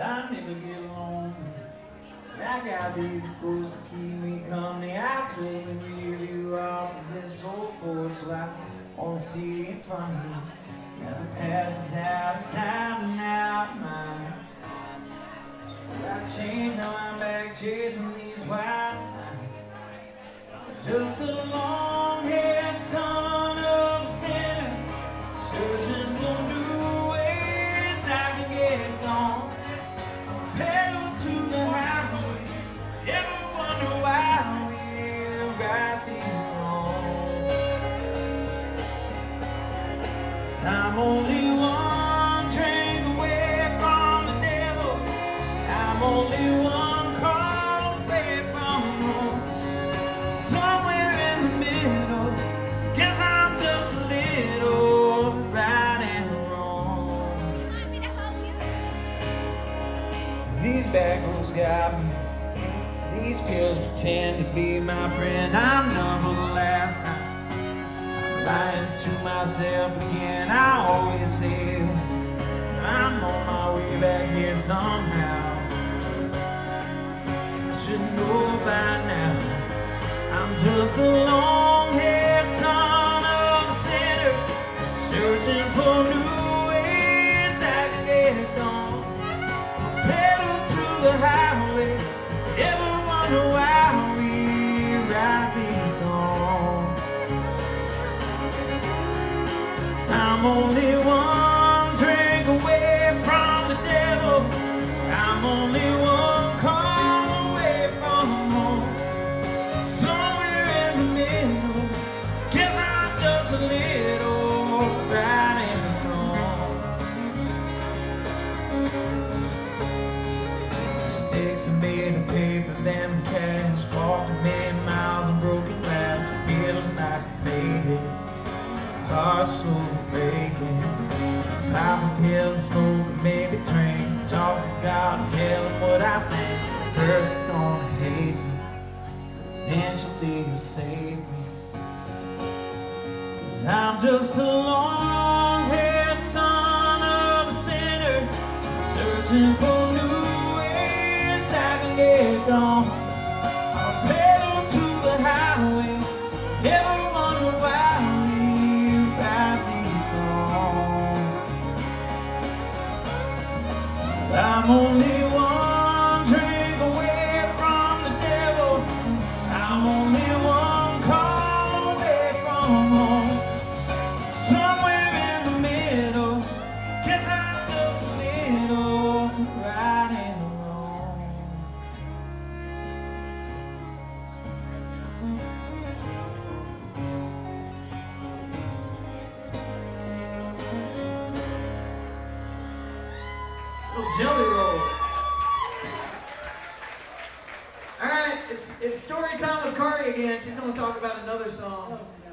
I never get alone. I got these ghosts to keep me company. I took the review off of this whole porch, so I wanna see it from me. Never passes out of sight and out of mind. I changed, now I'm back chasing these white lines. Just a long-haired These roads got me. These pills pretend to be my friend. I'm for the last time. Lying to myself again. I always say I'm on my way back here somehow. I should know by now. I'm just a long-haired son of a sinner, searching for I'm only one drink away from the devil. I'm only one call away from home. Somewhere in the middle, guess I'm just a little. Mistakes made to pay for them cash. A million miles broken glass, feeling like faded. Popping pills, smoking, maybe drink. Talk to God, tell him what I think. First gonna hate me, eventually he'll save me. Cause I'm just a long-haired son of a sinner, searching for jelly roll. All right, it's, it's story time with Kari again. She's going to talk about another song. Oh,